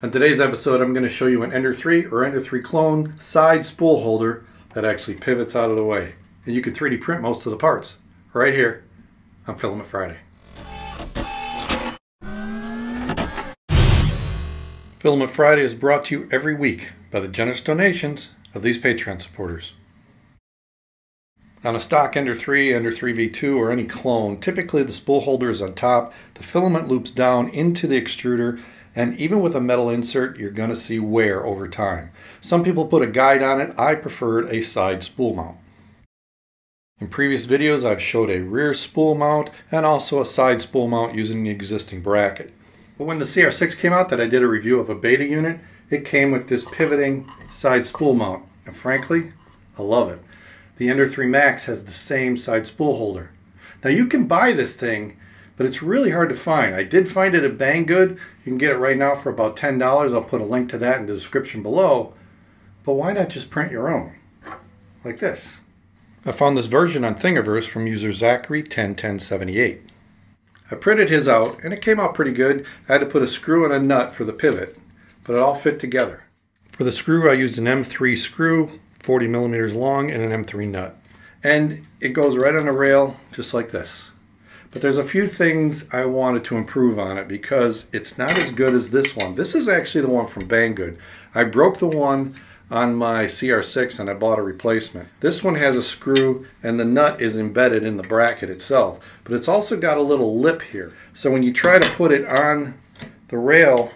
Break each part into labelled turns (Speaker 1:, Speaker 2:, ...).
Speaker 1: On today's episode, I'm going to show you an Ender 3 or Ender 3 clone side spool holder that actually pivots out of the way. And you can 3D print most of the parts right here on Filament Friday. Filament Friday is brought to you every week by the generous donations of these Patreon supporters. On a stock Ender 3, Ender 3v2, or any clone, typically the spool holder is on top, the filament loops down into the extruder, and even with a metal insert, you're going to see wear over time. Some people put a guide on it. I preferred a side spool mount. In previous videos, I've showed a rear spool mount and also a side spool mount using the existing bracket. But when the CR6 came out that I did a review of a beta unit, it came with this pivoting side spool mount. And frankly, I love it. The Ender 3 Max has the same side spool holder. Now you can buy this thing but it's really hard to find. I did find it at Banggood. You can get it right now for about $10. I'll put a link to that in the description below. But why not just print your own? Like this. I found this version on Thingiverse from user Zachary101078. I printed his out and it came out pretty good. I had to put a screw and a nut for the pivot, but it all fit together. For the screw I used an M3 screw, 40 millimeters long, and an M3 nut. And it goes right on the rail just like this. But there's a few things I wanted to improve on it because it's not as good as this one. This is actually the one from Banggood. I broke the one on my CR6 and I bought a replacement. This one has a screw and the nut is embedded in the bracket itself, but it's also got a little lip here. So when you try to put it on the rail,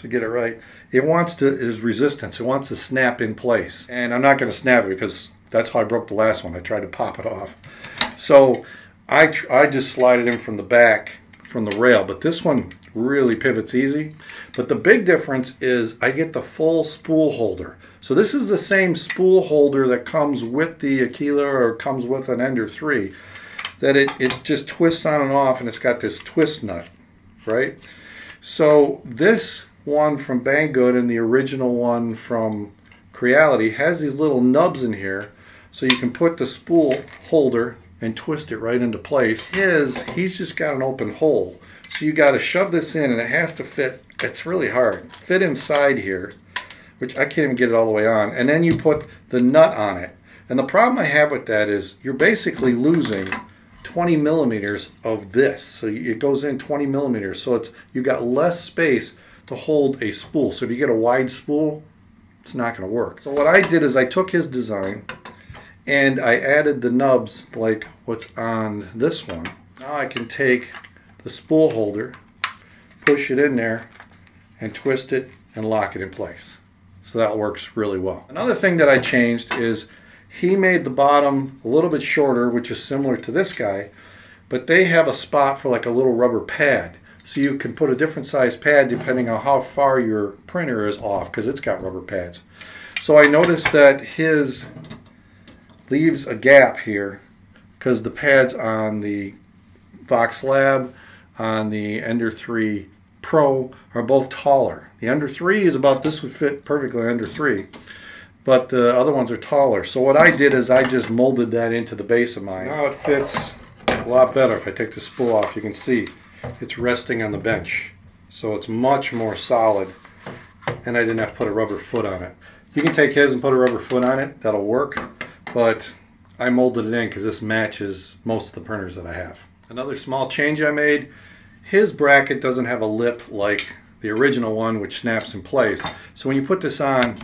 Speaker 1: to get it right, it wants to, is resistance. It wants to snap in place. And I'm not going to snap it because that's how I broke the last one. I tried to pop it off. So I, I just slide it in from the back from the rail, but this one really pivots easy. But the big difference is I get the full spool holder. So this is the same spool holder that comes with the Aquila or comes with an Ender 3 that it, it just twists on and off and it's got this twist nut, right? So this one from Banggood and the original one from Creality has these little nubs in here so you can put the spool holder and twist it right into place. His, he's just got an open hole. So you got to shove this in and it has to fit, it's really hard, fit inside here, which I can't even get it all the way on. And then you put the nut on it. And the problem I have with that is you're basically losing 20 millimeters of this. So it goes in 20 millimeters. So it's you got less space to hold a spool. So if you get a wide spool, it's not going to work. So what I did is I took his design and I added the nubs like what's on this one. Now I can take the spool holder, push it in there, and twist it and lock it in place. So that works really well. Another thing that I changed is he made the bottom a little bit shorter, which is similar to this guy, but they have a spot for like a little rubber pad. So you can put a different size pad depending on how far your printer is off because it's got rubber pads. So I noticed that his leaves a gap here because the pads on the Voxelab on the Ender 3 Pro are both taller. The Ender 3 is about this would fit perfectly Ender 3, but the other ones are taller. So what I did is I just molded that into the base of mine. Now it fits a lot better. If I take the spool off, you can see it's resting on the bench. So it's much more solid, and I didn't have to put a rubber foot on it. You can take his and put a rubber foot on it. That'll work but I molded it in because this matches most of the printers that I have. Another small change I made, his bracket doesn't have a lip like the original one which snaps in place. So when you put this on,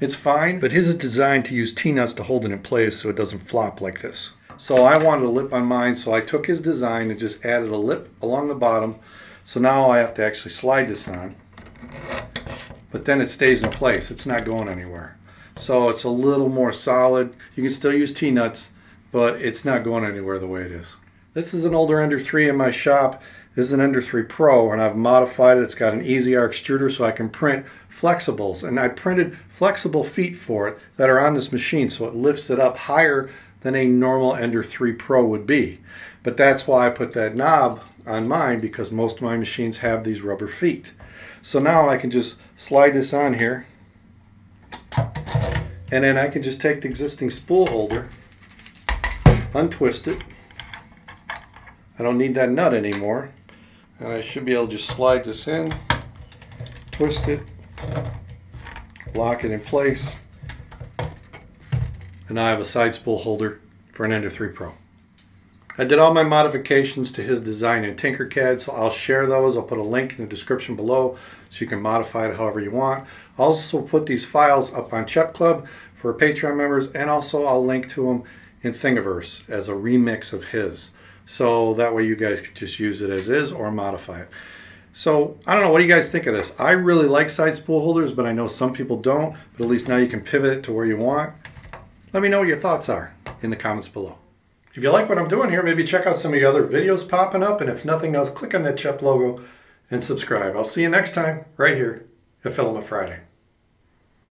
Speaker 1: it's fine, but his is designed to use T-nuts to hold it in place so it doesn't flop like this. So I wanted a lip on mine, so I took his design and just added a lip along the bottom. So now I have to actually slide this on, but then it stays in place. It's not going anywhere. So it's a little more solid. You can still use T-nuts, but it's not going anywhere the way it is. This is an older Ender 3 in my shop. This is an Ender 3 Pro, and I've modified it. It's got an EZ-Arc extruder so I can print flexibles. And I printed flexible feet for it that are on this machine, so it lifts it up higher than a normal Ender 3 Pro would be. But that's why I put that knob on mine, because most of my machines have these rubber feet. So now I can just slide this on here, and then I can just take the existing spool holder, untwist it. I don't need that nut anymore. And I should be able to just slide this in, twist it, lock it in place, and I have a side spool holder for an Ender 3 Pro. I did all my modifications to his design in Tinkercad, so I'll share those. I'll put a link in the description below so you can modify it however you want. I'll also put these files up on Chep Club for Patreon members, and also I'll link to them in Thingiverse as a remix of his. So that way you guys can just use it as is or modify it. So I don't know, what do you guys think of this? I really like side spool holders, but I know some people don't, but at least now you can pivot it to where you want. Let me know what your thoughts are in the comments below. If you like what I'm doing here, maybe check out some of the other videos popping up. And if nothing else, click on that CHEP logo and subscribe. I'll see you next time right here at Filament Friday.